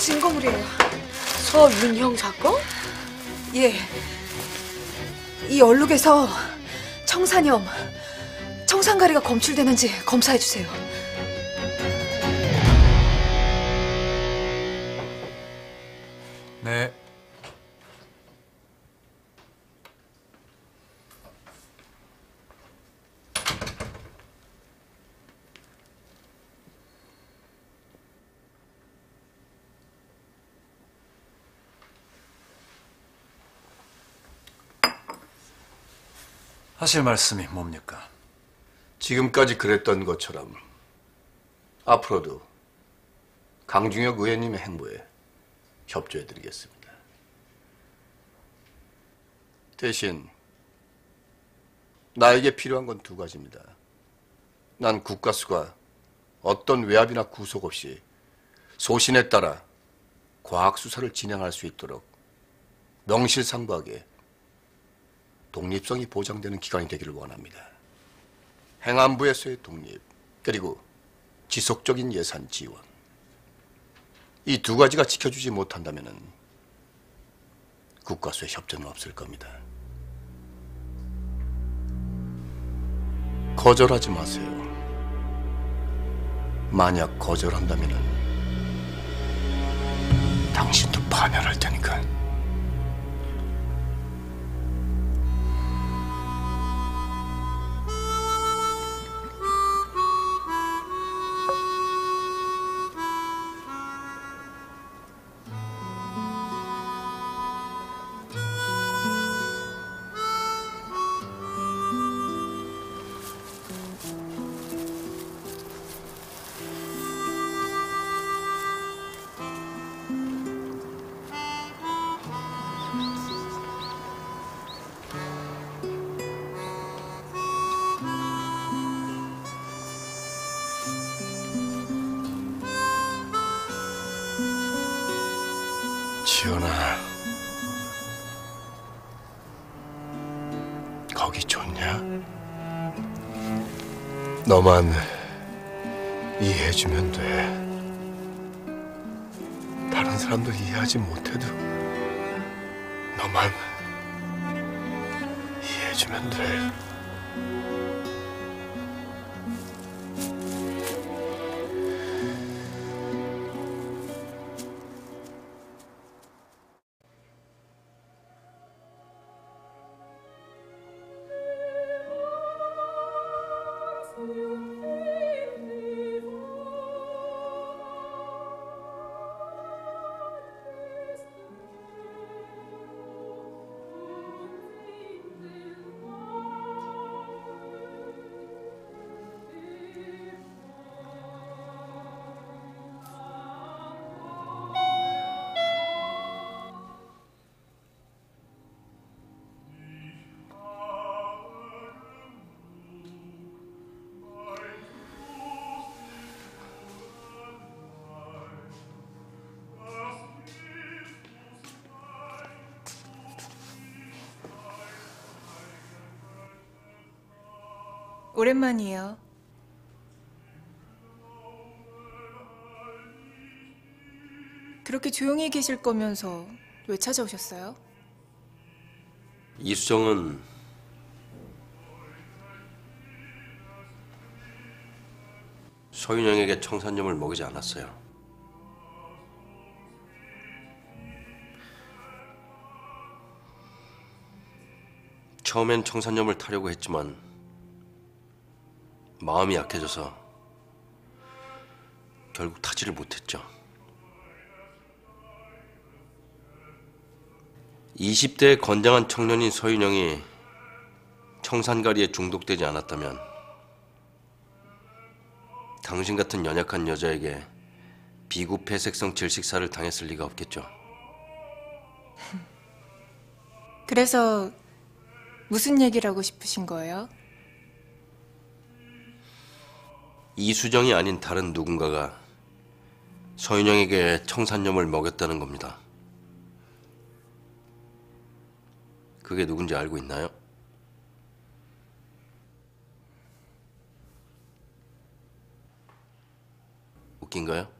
증거물이에요. 서윤형 사건? 예. 이 얼룩에서 청산염, 청산가리가 검출되는지 검사해 주세요. 네. 하실 말씀이 뭡니까? 지금까지 그랬던 것처럼 앞으로도 강중혁 의원님의 행보에 협조해드리겠습니다. 대신 나에게 필요한 건 두 가지입니다. 난 국가수가 어떤 외압이나 구속 없이 소신에 따라 과학 수사를 진행할 수 있도록 명실상부하게 독립성이 보장되는 기관이 되기를 원합니다. 행안부에서의 독립, 그리고 지속적인 예산 지원. 이 두 가지가 지켜주지 못한다면 국가수의 협조는 없을 겁니다. 거절하지 마세요. 만약 거절한다면 당신도 파멸할 테니까. 지연아, 거기 좋냐? 너만 이해해주면 돼. 다른 사람들 이해하지 못해도 너만 이해해주면 돼. 오랜만이에요. 그렇게 조용히 계실 거면서 왜 찾아오셨어요? 이수정은 서윤영에게 청산염을 먹이지 않았어요. 처음엔 청산염을 타려고 했지만 마음이 약해져서 결국 타지를 못했죠. 20대의 건장한 청년인 서윤영이 청산가리에 중독되지 않았다면 당신 같은 연약한 여자에게 비구 폐색성 질식사를 당했을 리가 없겠죠. 그래서 무슨 얘기를 하고 싶으신 거예요? 이수정이 아닌 다른 누군가가 서윤영에게 청산염을 먹였다는 겁니다. 그게 누군지 알고 있나요? 웃긴가요?